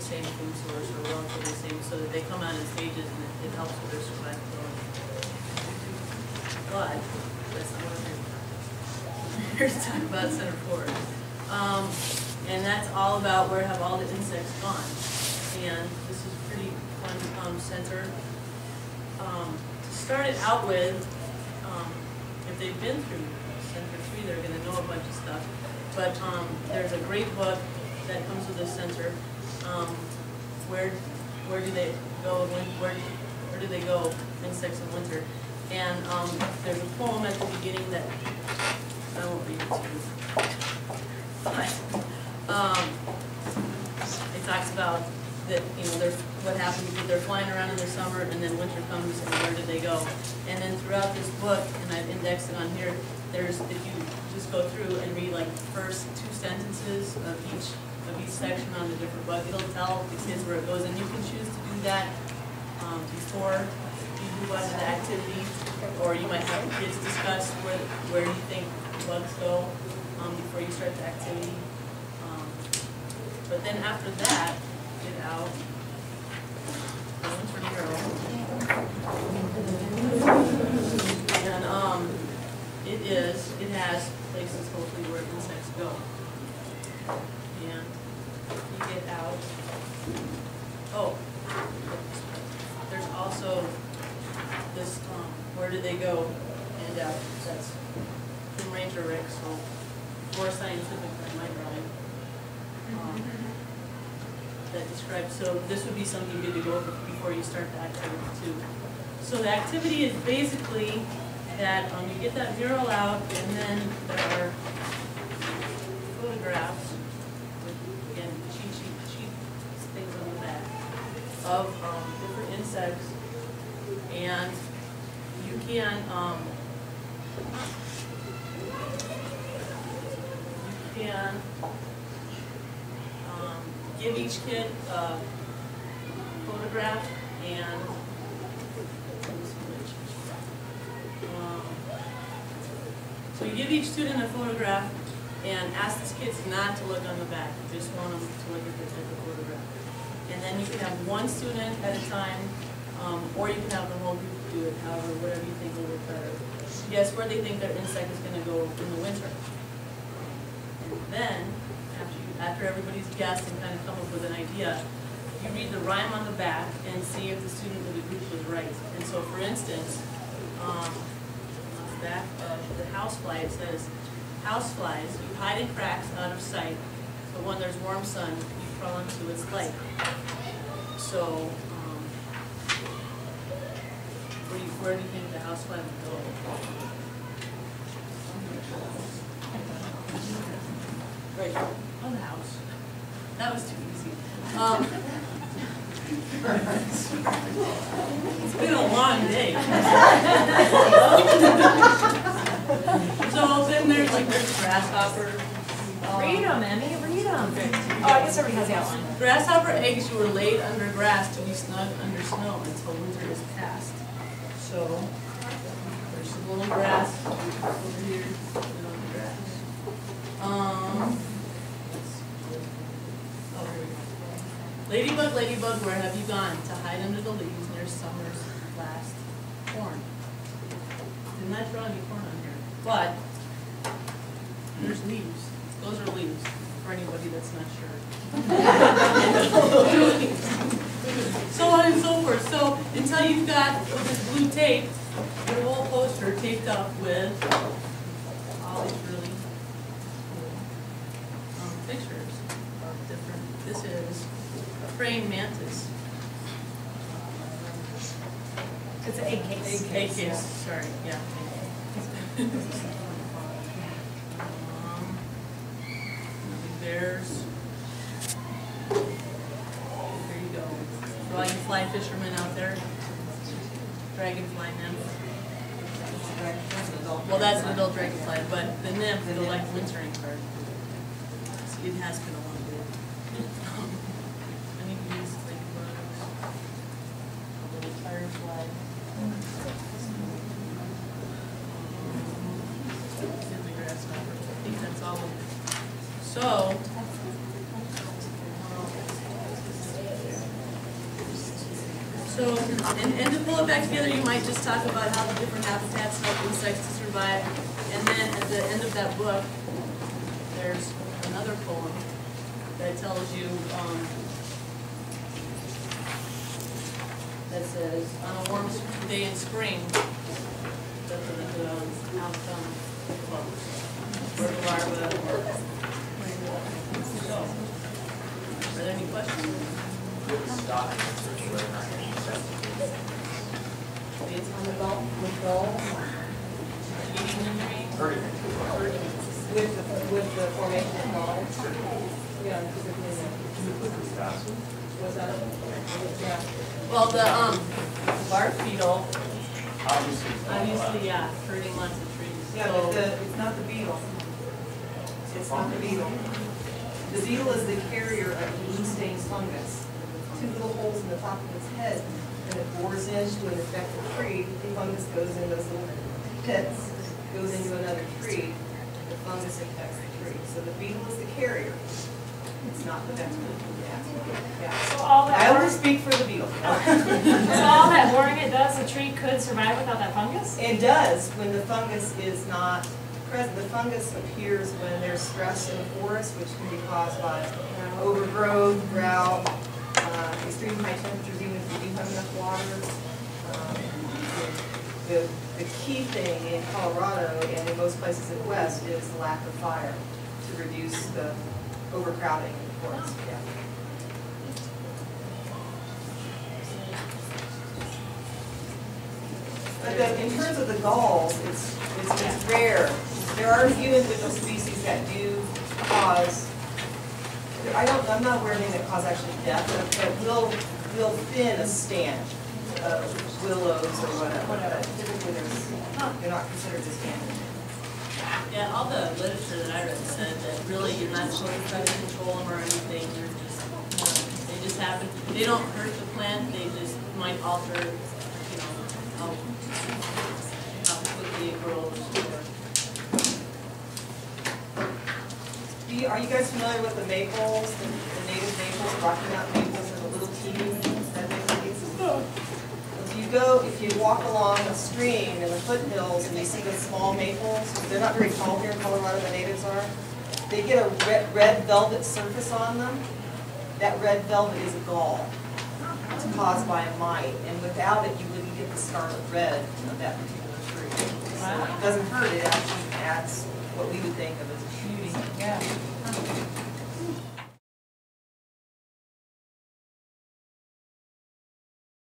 the same food source or relatively the same, so that they come out in stages and it, it helps with their survivability. But, that's not what I'm here for. Here's to talk about Center Four. Um, and that's all about where have all the insects gone. And this is pretty fun, um, center. Um, to start it out with, um, if they've been through Center Three, they're gonna know a bunch of stuff. But, um, there's a great book that comes with this center. Um, where, where do they go, when, where, where do they go, insects in winter? And, um, there's a poem at the beginning that, I won't read it to you. But, um, it talks about that, you know, they're, what happens, is they're flying around in the summer, and then winter comes, and where do they go? And then throughout this book, and I've indexed it on here, there's, if you just go through and read like the first two sentences of each, of each section on the different book, it'll tell the kids where it goes, and you can choose to do that, um, before you move on to the activity, or you might have the kids discuss where, where you think bugs go, um, before you start the activity. Um, But then after that, get out. Going for zero. And, um, it is, it has places hopefully where insects go. And you get out. Oh, there's also this, um, where did they go? And, uh, that's from Ranger Rick, so more scientific than my drawing. Um, That describes, so this would be something good to go over before you start the activity too. So the activity is basically that, um, you get that mural out and then there are photographs with, again, cheat sheet, cheat things on the back of, um, different insects. And you can, um, you can, um, give each kid a photograph and um, so you give each student a photograph and ask these kids not to look on the back, you just want them to look at the type of photograph. And then you can have one student at a time, um, or you can have the whole group do it, however, whatever you think will work better. Guess where they think their insect is gonna go in the winter. And then, after you, after everybody's guessed and kind of come up with an idea, you read the rhyme on the back and see if the student of the group was right. And so, for instance, um, on the back of the housefly, it says, houseflies, you hide in cracks out of sight, but when there's warm sun, you crawl into its light. So, where do you, where do you think the housefly would go? Right, on the house. That was too easy. Um, It's been a long day. So then there's like, there's grasshopper. um, Read them, Emmy, read them. Okay. Oh, I guess everybody has the outline. Grasshopper eggs were laid under grass to be snug under snow until winter is past. So, there's some little grass over here. Um. Oh, here. Ladybug, ladybug, where have you gone? To hide under the leaves near summer's last corn. Did not draw any corn on here, but there's leaves. Those are leaves, for anybody that's not sure. So on and so forth, so until you've got with this blue tape, your whole poster taped up with all these really cool um, pictures of different, this is a praying mantis. It's an egg case. Egg case, sorry, yeah. Um, Bears. There you go. For all you fly fishermen out there. Dragonfly nymph. Well, that's an adult dragonfly, but the nymph, the like wintering part. See, it has been a long day. Honeybees, ladybugs, a little firefly. And the grasshopper. I think that's all of it. So, So, and, and to pull it back together, you might just talk about how the different habitats help insects to survive. And then at the end of that book, there's another poem that tells you, um, that says, on a warm day in spring, da, da, da, da, out come bugs, bird. So, are there any questions? It's on the ball, with the green. With the, with the formation of? Yeah, because it. Was that? Yeah. Well, the, um, bark beetle, obviously, yeah, hurting lots of trees. Yeah, but the, it's not the beetle. It's not the beetle. The beetle is the carrier of blue stain fungus. Two little holes in the top of its head, and it bores into an infected tree. The fungus goes in those little pits, goes into another tree. The fungus infects the tree. So the beetle is the carrier. It's not the vector. Yeah. So all that I only speak for the beetle. so all that boring it does, the tree could survive without that fungus? It does when the fungus is not present. The fungus appears when there's stress in the forest, which can be caused by overgrowth, drought, uh, extreme high temperatures, even if you do have enough water. Um, The, the key thing in Colorado and in most places in the west is the lack of fire to reduce the overcrowding in the. Yeah. But in terms of the galls, it's, it's, it's rare. There are a few individual species that do cause, I don't, I'm not aware of any that cause actually death, but, but will, will thin a stand of willows or whatever. But uh, typically there's, they're not considered as damaging. Yeah, all the literature that I read said that really you're not supposed to try to control them or anything, they're just, you know, they just happen, they don't hurt the plant, they just might alter, you know, how, how quickly it grows you, are you guys familiar with the maples, the the native maples, Rocky Mountain maples, and the little teeny go, if you walk along a stream in the foothills and you see the small maples, they're not very tall here in Colorado, the natives are. They get a red, red velvet surface on them. That red velvet is a gall. It's caused by a mite, and without it, you wouldn't get the scarlet red of that particular tree. So it doesn't hurt, it actually adds what we would think of as beauty. Yeah.